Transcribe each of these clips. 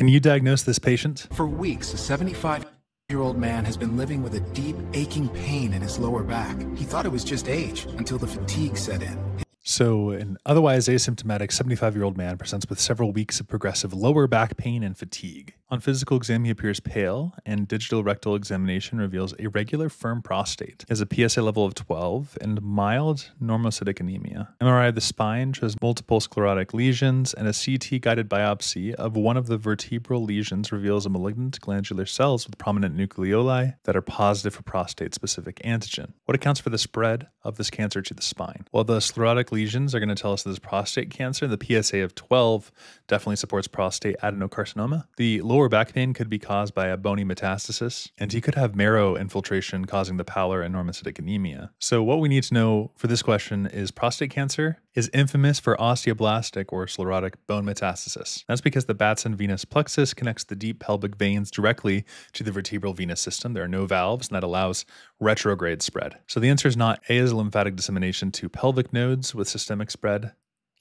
Can you diagnose this patient? For weeks, a 75 year old man has been living with a deep, aching pain in his lower back. He thought it was just age until the fatigue set in. So, an otherwise asymptomatic 75 year old man presents with several weeks of progressive lower back pain and fatigue. On physical exam, he appears pale, and digital rectal examination reveals a regular firm prostate. He has a PSA level of 12 and mild normocytic anemia. MRI of the spine shows multiple sclerotic lesions, and a CT guided biopsy of one of the vertebral lesions reveals a malignant glandular cells with prominent nucleoli that are positive for prostate specific antigen. What accounts for the spread of this cancer to the spine? Well, the sclerotic lesions are going to tell us this is prostate cancer. The PSA of 12 definitely supports prostate adenocarcinoma. The lower back pain could be caused by a bony metastasis, and he could have marrow infiltration causing the pallor and normocytic anemia. So, what we need to know for this question is prostate cancer is infamous for osteoblastic or sclerotic bone metastasis. That's because the Batson venous plexus connects the deep pelvic veins directly to the vertebral venous system. There are no valves, and that allows retrograde spread. So the answer is not A is lymphatic dissemination to pelvic nodes with systemic spread.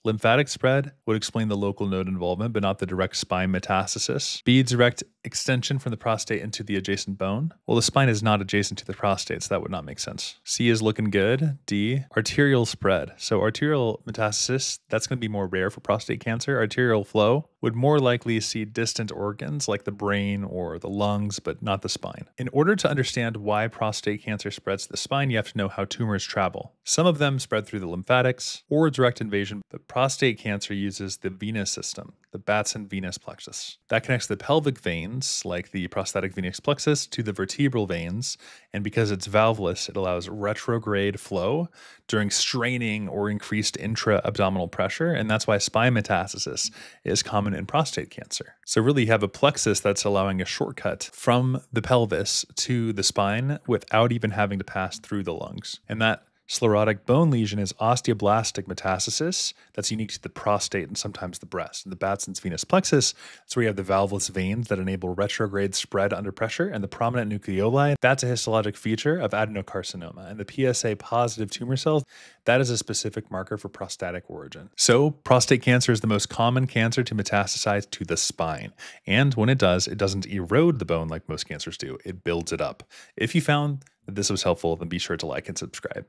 Lymphatic spread would explain the local node involvement, but not the direct spine metastasis. B, direct extension from the prostate into the adjacent bone. Well, the spine is not adjacent to the prostate, so that would not make sense. C is looking good. D, arterial spread. So, arterial metastasis, that's going to be more rare for prostate cancer. Arterial flow would more likely see distant organs like the brain or the lungs, but not the spine. In order to understand why prostate cancer spreads to the spine, you have to know how tumors travel. Some of them spread through the lymphatics or direct invasion, but prostate cancer uses the venous system, the Batson venous plexus. That connects the pelvic veins, like the prostatic venous plexus, to the vertebral veins. And because it's valveless, it allows retrograde flow during straining or increased intra abdominal pressure. And that's why spine metastasis is common in prostate cancer. So, really, you have a plexus that's allowing a shortcut from the pelvis to the spine without even having to pass through the lungs. And that Sclerotic bone lesion is osteoblastic metastasis that's unique to the prostate and sometimes the breast. In the Batson's venous plexus, that's where you have the valveless veins that enable retrograde spread under pressure, and the prominent nucleoli, that's a histologic feature of adenocarcinoma. And the PSA positive tumor cells, that is a specific marker for prostatic origin. So, prostate cancer is the most common cancer to metastasize to the spine. And when it does, it doesn't erode the bone like most cancers do, it builds it up. If you found that this was helpful, then be sure to like and subscribe.